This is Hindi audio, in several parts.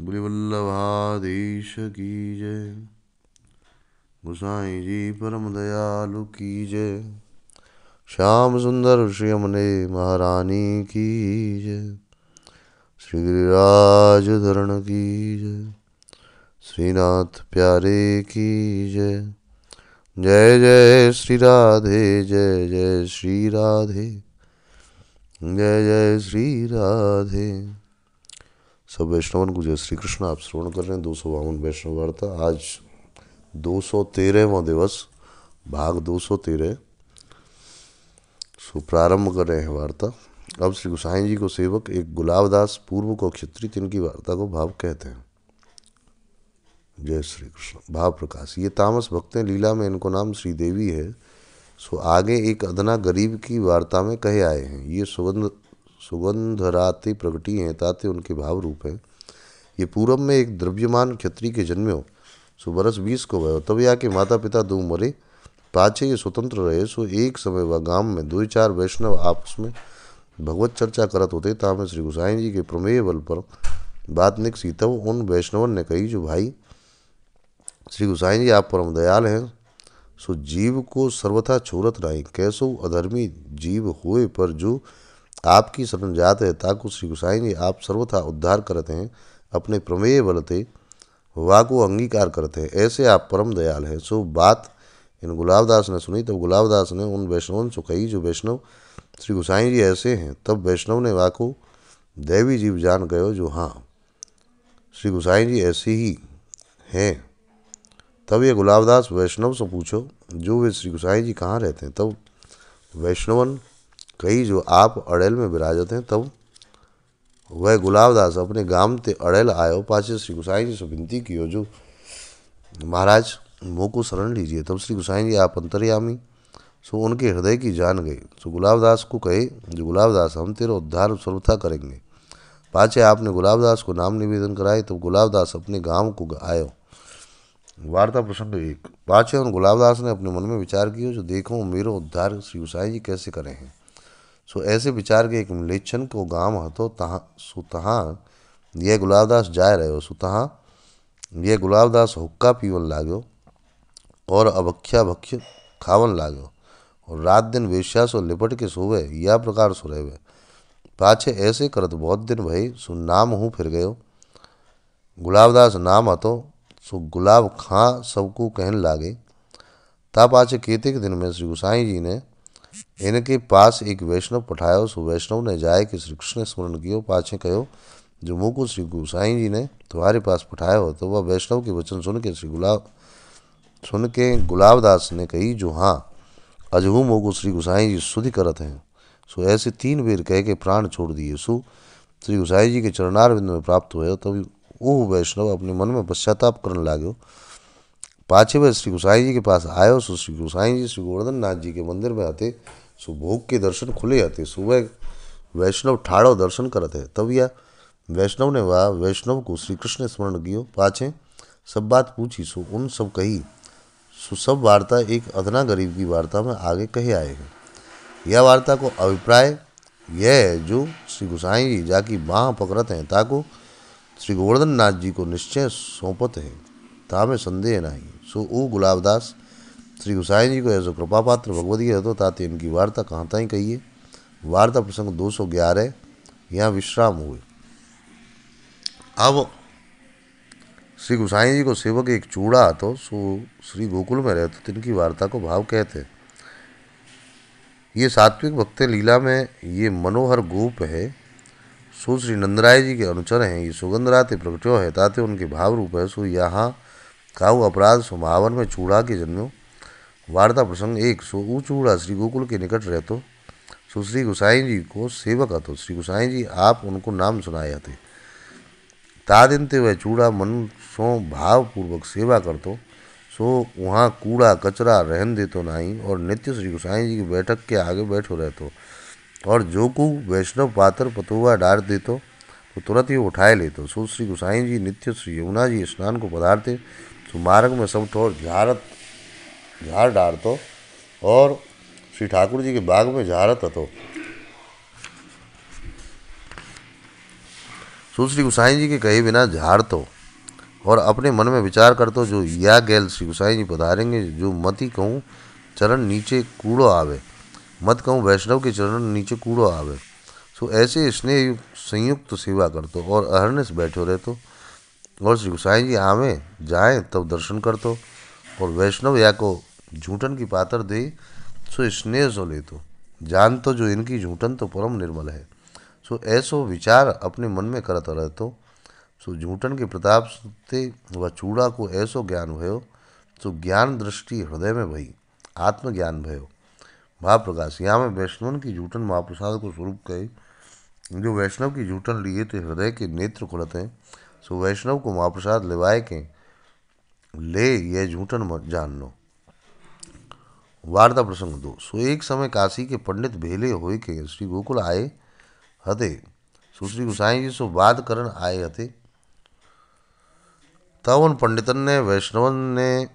बुली की जय। गुसाई जी, परम दयालु की जय। श्याम सुंदर श्री अमने महारानी की जय। श्री गिरिराज धरण की जय। श्रीनाथ प्यारे की जय। जय जय श्री राधे, जय जय श्री राधे। जय जय श्री राधे। सब वैष्णवन को जय श्री कृष्ण आप श्रवण कर रहे हैं, दो सौ बावन वैष्णव वार्ता। आज दो सौ तेरहवा दिवस, भाग दो सौ तेरह। सो प्रारंभ कर रहे हैं वार्ता। अब श्री गुसाई जी को सेवक, एक गुलाबदास पूर्व को क्षत्रिय तिनकी वार्ता को भाव कहते हैं। जय श्री कृष्ण भाव प्रकाश। ये तामस भक्त लीला में इनको नाम श्रीदेवी है। सो आगे एक अदना गरीब की वार्ता में कहे आए हैं। ये सुगंध सुगंधराते प्रगटी हैं ताते उनके भाव रूप हैं। ये पूरब में एक द्रव्यमान क्षत्रिय के जन्म्यो सो बरस बीस को भयो तब यहाँ के माता पिता दो मरे। पाछे ये स्वतंत्र रहे, सो एक समय वह गाँव में दो चार वैष्णव आपस में भगवत चर्चा करत होते। तामे श्री गुसाई जी के प्रमेय बल पर बात निकसी तब उन वैष्णवन ने कही, जो भाई, श्री गुसाई जी, आप परम दयाल हैं। सो जीव को सर्वथा छोड़त नहीं। कैसो अधर्मी जीव हुए पर जो आपकी है ताकु श्री गुसाई आप सर्वथा उद्धार करते हैं, अपने प्रमेय बलते वा को अंगीकार करते हैं। ऐसे आप परम दयाल हैं। सो बात इन गुलाबदास ने सुनी, तब गुलाबदास ने उन वैष्णवों से कही, जो वैष्णव, श्री गुसाई जी ऐसे हैं, तब वैष्णव ने वा को दैवी जीव जान गयो जो हाँ श्री गुसाई जी ऐसे ही हैं। तब ये गुलाबदास वैष्णव से पूछो, जो वे श्री गुसाई जी कहाँ रहते हैं? तब वैष्णवन कही जो आप अड़ेल में विराजत हैं, तब वह गुलाबदास अपने गाँव ते अड़ेल आयो पाचे श्री गुसाई जी से विनती की जो महाराज मोह को शरण लीजिए। तब श्री गुसाई जी आप अंतर्यामी, सो उनके हृदय की जान गई। सो गुलाबदास को कहे, जो गुलाबदास हम तेरा उद्धार सर्वथा करेंगे। पाचे आपने गुलाबदास को नाम निवेदन कराए, तब गुलाबदास अपने गाँव को आयो वार्ता प्रसंग एक। पाचे उन गुलाबदास ने अपने मन में विचार किया, जो देखो, मेरो उद्धार श्री गुसाई जी कैसे करे हैं? सो ऐसे विचार के एक मिलेच्छन को गाँव हतो तहाँ, सो तहाँ यह गुलाबदास जाए रहे हो, सो तहाँ यह गुलाबदास हुक्का पीवन लागो और अभख्या भक्ष्य खावन लागो और रात दिन वेश्या सो लिपट के सोवे, या प्रकार सो रहे पाछे ऐसे करत बहुत दिन भई, सो नाम हूँ फिर गयो। गुलाबदास नाम हतो सो गुलाब खां सबको कहन लागे। ता पाछे केतिक दिन में श्री गुसाई जी ने इनके पास एक वैष्णव पठायो सो वैष्णव ने जाए कि श्री कृष्ण स्मरण कियो, पाछे कहो जो मुँह श्री गुसाई जी ने तुम्हारे पास पठाया हो तो वह वैष्णव के वचन सुन के श्री गुलाब, सुन के गुलाबदास ने कही, जो हाँ अजहू मोगु श्री गुसाई जी शुद्धि करत हैं। सो ऐसे तीन बेर कह के प्राण छोड़ दिए सो। श्री गुसाई जी के चरणारविंद में प्राप्त हुए तभी वो वैष्णव अपने मन में पश्चाताप करने लागो पाछे वह श्री गुसाई जी के पास आयो, सो श्री गुसाई जी, श्री गोवर्धन नाथ जी के मंदिर में आते सो भोग के दर्शन खुले आते, सुबह वैष्णव ठाड़ो दर्शन करते तब यह वैष्णव ने वह वैष्णव को श्री कृष्ण स्मरण कियो, पाछे सब बात पूछी, सो उन सब कही, सो सब वार्ता एक अदना गरीब की वार्ता में आगे कहे आए हैं। यह वार्ता को अभिप्राय यह है जो श्री गोसाई जी, जाकी बाह पकड़ते हैं, ताको श्री गोवर्धन नाथ जी को निश्चय सौंपत है ता में संदेह नहीं। सो ओ गुलाबदास श्री गुसाई जी को ऐसो कृपा पात्र भगवती रहते ताते इनकी वार्ता कहाँ ताई कहिए वार्ता प्रसंग दो सौ ग्यारह, यहाँ विश्राम हुए। अब श्री गुसाई जी को सेवक एक चूड़ा तो सो श्री गोकुल में रहते तो इनकी वार्ता को भाव कहते। ये सात्विक भक्त लीला में ये मनोहर गोप है। सो श्री नंदराय जी के अनुचर हैं, ये सुगंधराते प्रकटो है, ताते उनके भाव रूप है। सो यहाँ काऊ अपराध सुमावन में चूड़ा के जन्मो। वार्ता प्रसंग एक सो चूड़ा श्री गोकुल के निकट रहतो। गुसाई जी को सेवक हतो। श्री गुसाई जी आप उनको नाम सुनाए थे तादिन ते वह चूड़ा मन सो भावपूर्वक सेवा करतो। सो वहाँ कूड़ा कचरा रहन देतो नहीं और नित्य श्री गुसाई जी की बैठक के आगे बैठो रहतो। और जो को वैष्णव पात्र पतुआ डाल देतो तो तुरंत ही उठाए लेतो। सो श्री गुसाई जी नित्य श्री यमुना जी स्नान को पधारते। तो मार्ग में सब ठोर झारत झाड़ डालतो और श्री ठाकुर जी के बाग में झारत तो श्री गुसाई जी के कहे बिना झाड़ तो और अपने मन में विचार कर तो जो या गैल श्री गुसाई जी पधारेंगे, जो मती कहूँ, चरण नीचे कूड़ो आवे। मत कहूँ वैष्णव के चरण नीचे कूड़ो आवे। सो ऐसे स्नेह संयुक्त सेवा कर तो और अहरने बैठो रहतो और श्री गुसाई जी आवे, जाए, तब दर्शन कर तो और वैष्णव या को झूठन की पातर दे, सो स्नेह सो ले तो। जान तो जो इनकी झूठन तो परम निर्मल है। सो ऐसो विचार अपने मन में करत रहतो। सो झूठन के प्रताप से वह चूड़ा को ऐसो ज्ञान भयो, सो ज्ञान दृष्टि हृदय में भई, आत्मज्ञान भयो। भाव प्रकाश यहाँ में वैष्णवन की झूठन महाप्रसाद को स्वरूप कहे। जो वैष्णव की झूठन लिए तो हृदय के नेत्र खुलत हैं, सो वैष्णव को महाप्रसाद लेवाए के, ले यह झूठन जान लो। वार्ता प्रसंग दो। सो एक समय काशी के पंडित भेले हो के श्री गोकुल आए हते। सुश्री गुसाई जी सो बात करन आए हते। तब उन पंडितन ने, वैष्णवन ने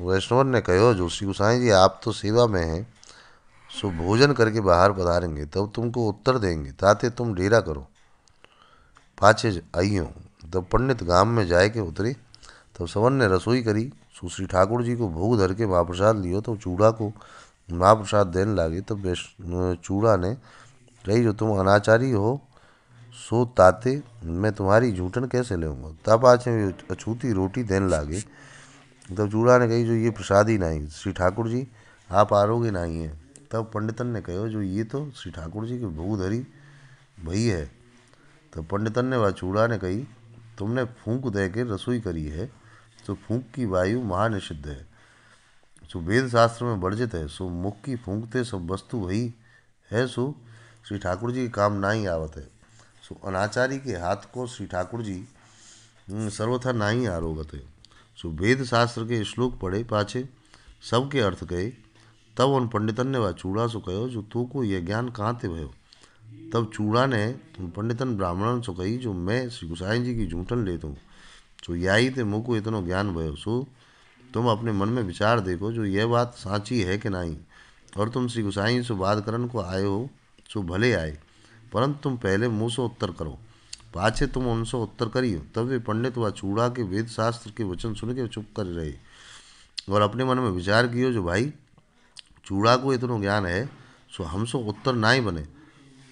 वैष्णवन ने कहो, जो श्री गुसाई जी, आप तो सेवा में हैं, सो भोजन करके बाहर पधारेंगे, तब तुमको उत्तर देंगे, ताते तुम डेरा करो। पाछे आइयो। तब पंडित गाँव में जाए के उतरे, तब सवन ने रसोई करी सुश्री ठाकुर जी को भोग धर के महाप्रसाद लियो तो चूड़ा को महाप्रसाद देने लगे तब चूड़ा ने कही, जो तुम अनाचारी हो, सो ताते मैं तुम्हारी झूठन कैसे लेऊँगा? तब आज अछूती रोटी देने लागे। तब चूड़ा ने कही, जो ये प्रसाद ही नहीं, श्री ठाकुर जी, आप आरोगे नहीं है। तब पंडितन ने कहो जो ये तो श्री ठाकुर जी की भोग धरी भई है। तब पंडितन ने वह चूड़ा ने कही, तुमने फूंक दे के रसोई करी है। तो फूंक की वायु महानिषिद्ध है। सो वेद शास्त्र में वर्जित है, सो मुख की फूंकते सब वस्तु वही है, सो श्री ठाकुर जी के काम ना ही आवत है। सो अनाचारी के हाथ को श्री ठाकुर जी सर्वथा ना ही आरोगत है। सो वेद शास्त्र के श्लोक पढ़े पाछे सबके अर्थ कहे, तब उन पंडितन ने वह चूड़ा सो कहो, जो तू को यह ज्ञान कहाँ थे भयो? तब चूड़ा ने उन पंडितन ब्राह्मणन सो कही, जो मैं श्री गुसाई जी की झूठन लेता। हूँ सो याई थे मुँह को इतनो ज्ञान भयो सो तुम अपने मन में विचार देखो, जो यह बात साँची है कि नहीं। और तुम श्री गुसाई से बात करण को आए हो, सो भले आए। परंतु तुम पहले मुँह से उत्तर करो। पाछे तुम उनसे उत्तर करियो, तब वे पंडित व चूड़ा के वेद शास्त्र के वचन सुन के चुप कर रहे। और अपने मन में विचार कियो, जो भाई, चूड़ा को इतना ज्ञान है, सो हमसे उत्तर ना ही बने।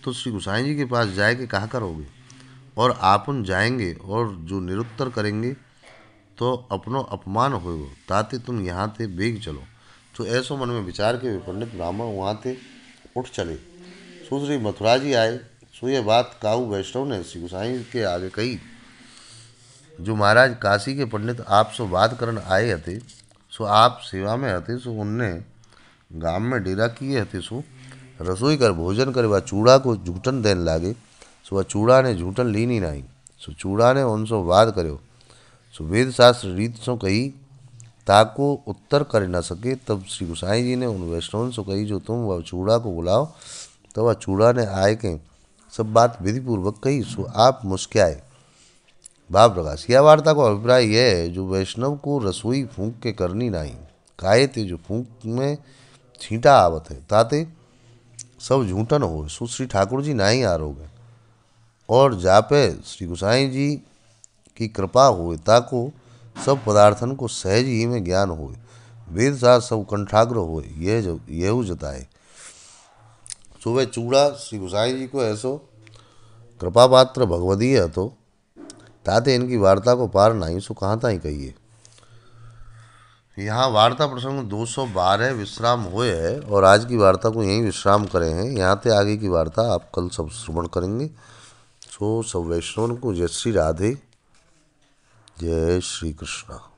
तो श्री गुसाई जी के पास जाए के कहा करोगे? और आपन जाएँगे और जो निरुत्तर करेंगे तो अपनो अपमान हो ताते तुम यहाँ थे, बेग चलो। तो ऐसो मन में विचार के पंडित ब्राह्मण वहाँ थे, उठ चले। सुश्री मथुरा जी आए, सो ये बात काऊ वैष्णव ने श्री गुसाई के आगे कही। जो महाराज काशी के पंडित आप सो बात करन आए हते, सो आप सेवा में हते, सो उनने गाँव में डेरा किए हते, सो रसोई कर भोजन करे वह चूड़ा को झूठन देने लागे। झूठन ली नहीं नाई। सो चूड़ा ने उनसो वाद करो सो वेद शास्त्र रीत सो कही, ताको उत्तर कर न सके, तब श्री गुसाई जी ने उन वैष्णव से कही, जो तुम वह चूड़ा को बुलाओ, तब वह चूड़ा ने आए के सब बात विधिपूर्वक कही, सो आप मुस्क्याए। भाव प्रकाश यह वार्ता को अभिप्राय यह है, जो वैष्णव को रसोई फूंक के करनी नहीं काये थे जो फूंक में छींटा आवत है, ताते सब झूठन हो सो श्री ठाकुर जी ना ही। आरोगे और जापे श्री गुसाई जी की कृपा हो ताको सब पदार्थन को सहज ही में ज्ञान हो वेद साथ सब कंठाग्र हो यह यह जताए। सो वह चूड़ा, श्री गुसाई जी को ऐसो कृपा पात्र भगवदीय तो ताते इनकी वार्ता को पार नहीं, सो कहाँ ही कहिए? यहाँ वार्ता प्रसंग 212 विश्राम हुए है, और आज की वार्ता को यहीं विश्राम करें हैं। यहाँ से आगे की वार्ता आप कल सब श्रवण करेंगे। सो सब वैष्णव को जय श्री राधे जय श्री कृष्णा।